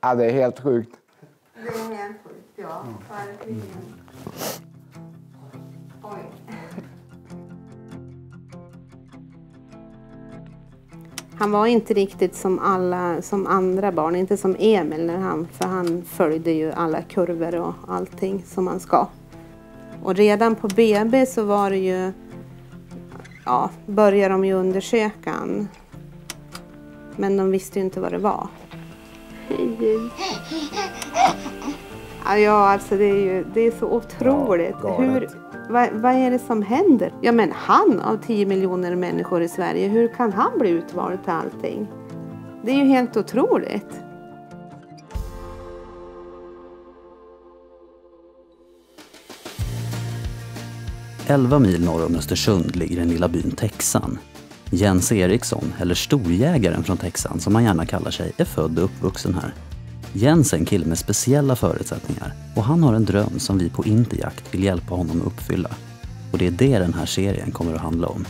Ja, det är helt sjukt. Det är helt sjukt, ja. Verkligen. Oj. Han var inte riktigt som alla som andra barn, inte som Emil när han, för han följde ju alla kurvor och allting som man ska. Och redan på BB så var det ju, ja, började de ju undersöka han. Men de visste ju inte vad det var. Hej. Ja, alltså det är ju det är så otroligt. Ja, hur, vad, vad är det som händer? Ja, men han av 10 miljoner människor i Sverige, hur kan han bli utvald till allting? Det är ju helt otroligt. Elva mil norr om Östersund ligger den lilla byn Texan. Jens Eriksson, eller Storjägaren från Texan som han gärna kallar sig, är född och uppvuxen här. Jens är en kille med speciella förutsättningar och han har en dröm som vi på Interjakt vill hjälpa honom att uppfylla. Och det är det den här serien kommer att handla om.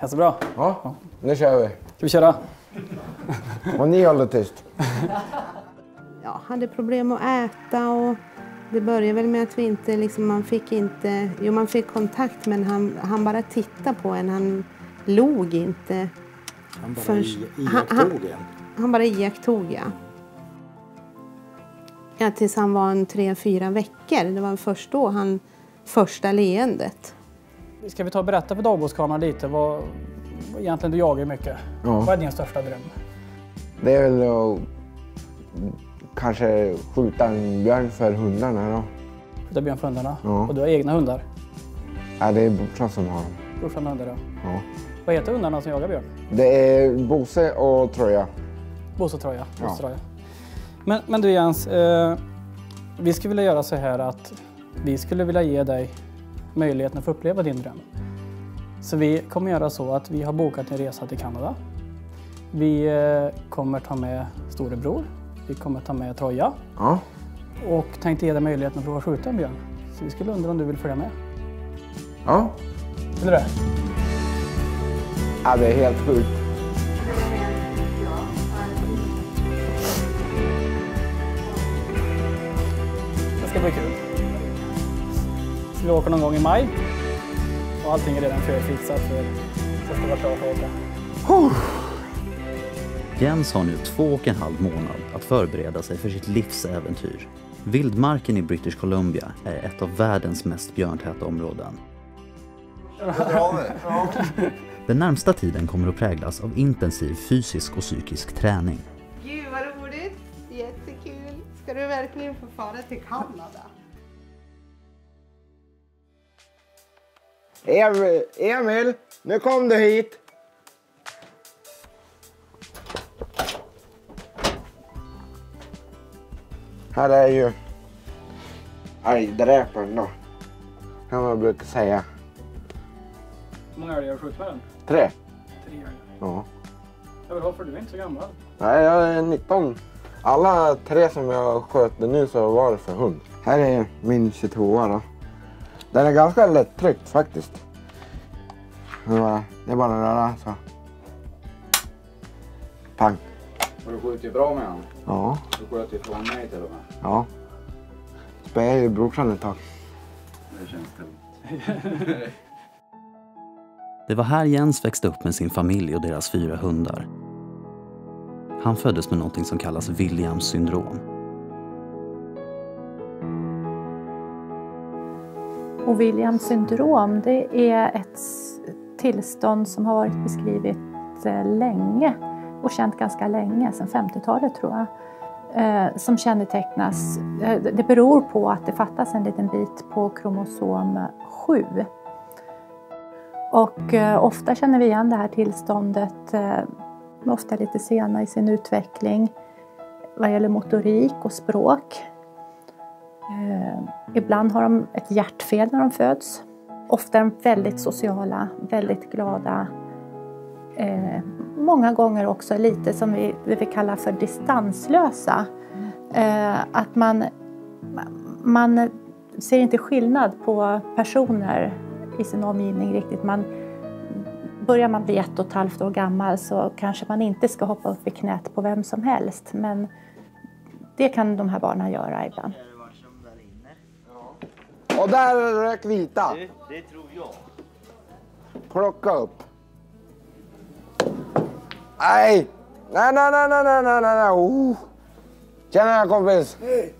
Känns det bra? Ja, nu kör vi. Ska vi köra? Och ni håller tyst. Ja, hade problem att äta och det började väl med att vi inte, liksom, man fick inte, jo man fick kontakt men han, han bara tittade på en, han log inte. Han bara Först- han- iakttog han- en. Han bara iakttog, ja. Ja, tills han var en tre, fyra veckor. Det var först då han, första leendet. Ska vi ta och berätta för dagbokskameran lite vad, vad egentligen du jagar mycket? Ja. Vad är din största dröm? Det är väl att kanske skjuta en björn för hundarna då. Skjuta björn för hundarna. Ja. Och du har egna hundar? Ja, det är brorsan som har dem. Brorsan har hundar ja. Ja. Vad heter hundarna som jagar björn? Det är Bose och Troja. Bosse Troja. Ja. Bosse Troja. Men, men du Jens, eh, vi skulle vilja göra så här att vi skulle vilja ge dig möjligheten att få uppleva din dröm. Så vi kommer göra så att vi har bokat en resa till Kanada. Vi eh, kommer ta med storebror. Vi kommer ta med Troja Ja. och tänkte ge dig möjligheten att prova skjuta en björn. Så vi skulle undra om du vill följa med. Ja. Vill du det? Ja, det är helt sjukt. Det ska bli kul. Så vi åker någon gång i maj. Och allting är redan förfixat för ska det vara klart att åka. Jens har nu två och en halv månad att förbereda sig för sitt livsäventyr. Vildmarken i British Columbia är ett av världens mest björntäta områden. Den närmsta tiden kommer att präglas av intensiv fysisk och psykisk träning. Gud vad roligt! Jättekul! Ska du verkligen få fara till Kanada? Emil, Emil, nu kom du hit. Här är ju älgdräparen då. Kan man brukar säga. Hur många älgar har du skjutit med den? Tre. Tre älgar. Ja. Vill ha för du är inte så gammal. Nej, jag är 19. Alla tre som jag sköt nu så var det för hund. Här är min 22 då. Den är ganska lättryckt faktiskt. Det är bara, det är bara att röra så. Pang. Och du skjuter ju bra med han. Ja, Du sköt ju från mig till och med. ja. Spelade ju brorsan ett tag. Det känns tungt. Det var här Jens växte upp med sin familj och deras fyra hundar. Han föddes med någonting som kallas Williams syndrom. Och Williams syndrom det är ett tillstånd som har varit beskrivet eh, länge och känt ganska länge, sedan 50-talet tror jag. Eh, som kännetecknas, eh, det beror på att det fattas en liten bit på kromosom 7. Och ofta känner vi igen det här tillståndet, ofta lite sena i sin utveckling vad gäller motorik och språk. Eh, ibland har de ett hjärtfel när de föds. Ofta är de väldigt sociala, väldigt glada. Eh, många gånger också lite som vi, det vi kallar för distanslösa. Eh, att man, man ser inte skillnad på personer i sin omgivning riktigt. Man, börjar man bli ett och ett halvt år gammal så kanske man inte ska hoppa upp i knät på vem som helst. Men det kan de här barnen göra ibland. Och där är det rök vita. Det, det tror jag. Plocka upp. Nej! Nej, nej, nej, nej, nej, nej, nej. Oh. Tjena kompis. Hej!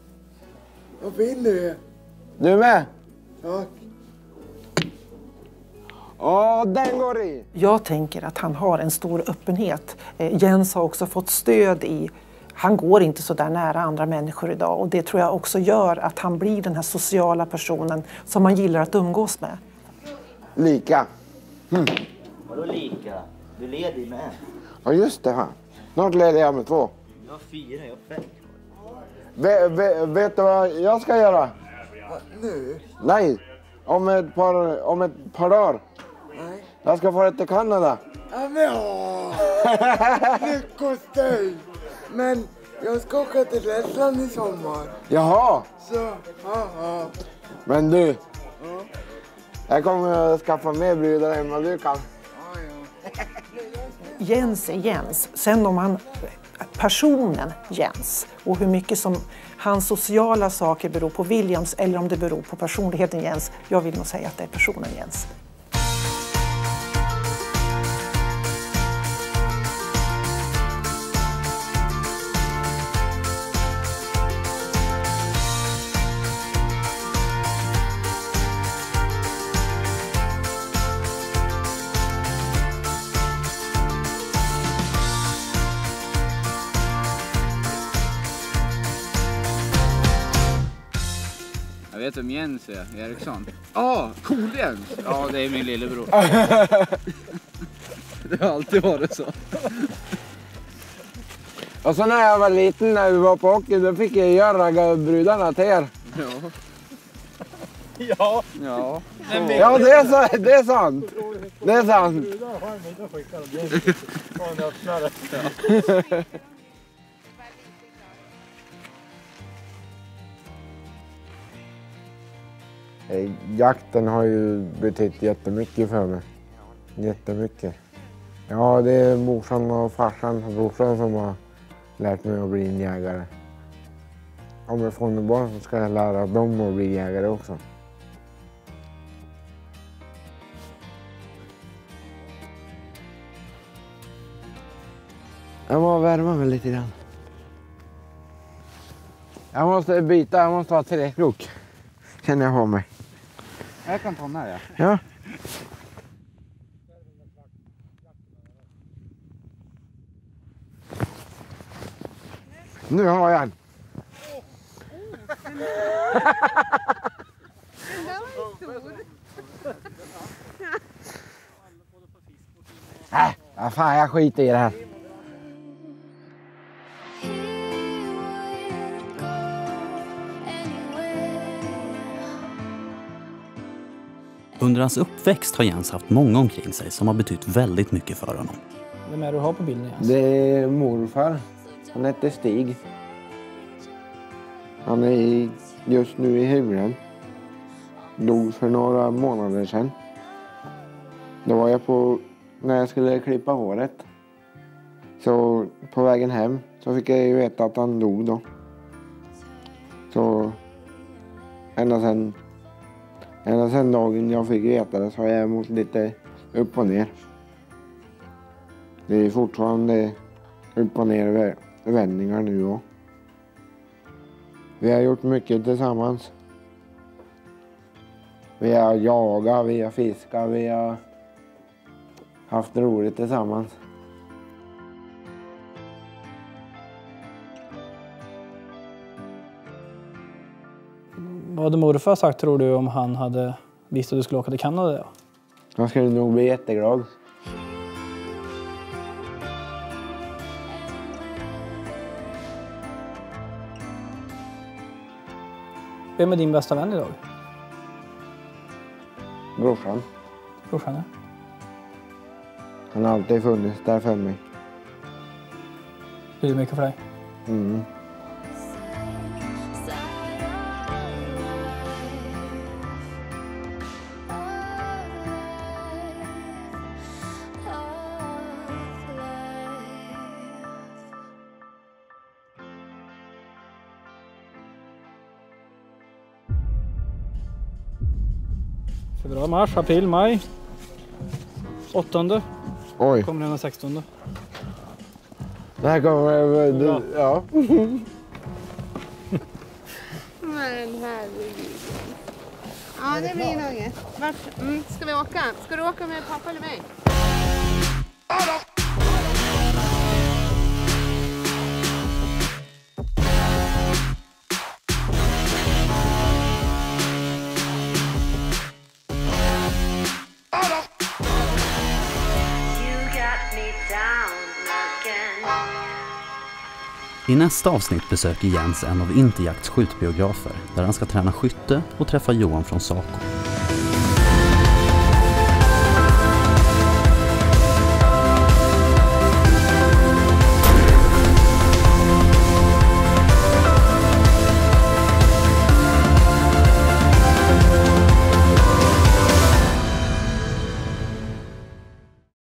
Vad fin du är. Du med? Tack. Och den går i. Jag tänker att han har en stor öppenhet. Eh, Jens har också fått stöd i han går inte så där nära andra människor idag och det tror jag också gör att han blir den här sociala personen som man gillar att umgås med. Lika. Vadå lika? Du leder ju med en. Ja, just det. Fan. Snart leder jag med två. Jag har fyra, jag har fem. Ve, ve, vet du vad jag ska göra? Nu? Nej, om ett par, om ett par dagar. Nej. Jag ska få till Kanada. Ja men åh! Dig! Men jag ska åka till Lettland i sommar. Jaha, Så, haha. men du. Jag kommer att skaffa mer brudar än vad du kan. Ja, ja. Jens är Jens. Sen om han, personen Jens och hur mycket som hans sociala saker beror på Williams eller om det beror på personligheten Jens. Jag vill nog säga att det är personen Jens. Jag vet vem Jens är, Eriksson. Ja, ah, cool-Jens! Ja, det är min lillebror. det har alltid varit så. Och så när jag var liten när vi var på hockey då fick jag göra brudarna till er. Ja. Ja. Ja. Ja, det är, så, det är sant. Det är sant. Eh, jakten har ju betytt jättemycket för mig. Jättemycket. Ja, det är morsan och farsan och brorsan som har lärt mig att bli en jägare. Om jag får några barn så ska jag lära dem att bli jägare också. Jag måste värma mig lite grann. Jag måste byta, jag måste ha träkrok. Känner jag på mig. Jag kan ta den här ja. Ja. Nu har jag en. Äh, vad fan, jag skiter i det här. Under hans uppväxt har Jens haft många omkring sig som har betytt väldigt mycket för honom. Vem är det du har på bilden Jens? Det är morfar. Han heter Stig. Han är just nu i himlen. Dog för några månader sedan. Då var jag på, när jag skulle klippa håret. Så på vägen hem så fick jag ju veta att han dog då. Så ända sen, ända sedan dagen jag fick veta det så har jag mått lite upp och ner. Det är fortfarande upp och ner vändningar nu och Vi har gjort mycket tillsammans. Vi har jagat, vi har fiskat, vi har haft roligt tillsammans. Vad hade morfar sagt tror du om han hade visst att du skulle åka till Kanada? Han skulle nog bli jätteglad. Vem är din bästa vän idag? Brorsan. Brorsan ja. Han har alltid funnits där för mig. Betyder mycket för dig? Mm. Februari, mars, april, maj. Åttonde. Oj. Kommer den 16. Det här kommer... Du, ja. Men herregud. Ja, det blir nog inget. Vart mm, ska vi åka? Ska du åka med pappa eller mig? I nästa avsnitt besöker Jens en av Interjakts skjutbiografer där han ska träna skytte och träffa Johan från Saco.